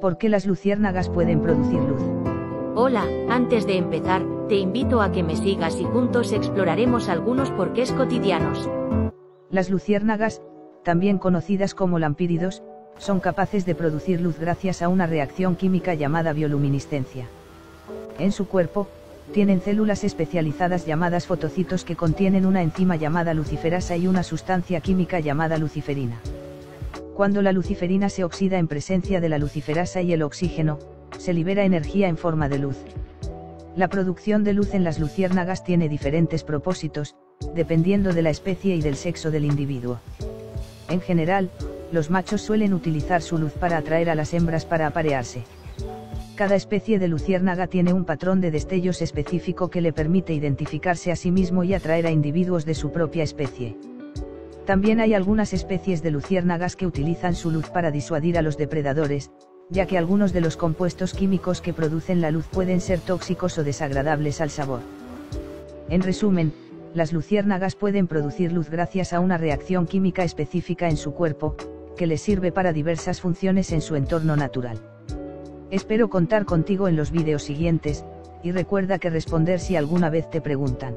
¿Por qué las luciérnagas pueden producir luz? Hola, antes de empezar, te invito a que me sigas y juntos exploraremos algunos porqués cotidianos. Las luciérnagas, también conocidas como lampíridos, son capaces de producir luz gracias a una reacción química llamada bioluminiscencia. En su cuerpo, tienen células especializadas llamadas fotocitos que contienen una enzima llamada luciferasa y una sustancia química llamada luciferina. Cuando la luciferina se oxida en presencia de la luciferasa y el oxígeno, se libera energía en forma de luz. La producción de luz en las luciérnagas tiene diferentes propósitos, dependiendo de la especie y del sexo del individuo. En general, los machos suelen utilizar su luz para atraer a las hembras para aparearse. Cada especie de luciérnaga tiene un patrón de destellos específico que le permite identificarse a sí mismo y atraer a individuos de su propia especie. También hay algunas especies de luciérnagas que utilizan su luz para disuadir a los depredadores, ya que algunos de los compuestos químicos que producen la luz pueden ser tóxicos o desagradables al sabor. En resumen, las luciérnagas pueden producir luz gracias a una reacción química específica en su cuerpo, que les sirve para diversas funciones en su entorno natural. Espero contar contigo en los vídeos siguientes, y recuerda que responder si alguna vez te preguntan.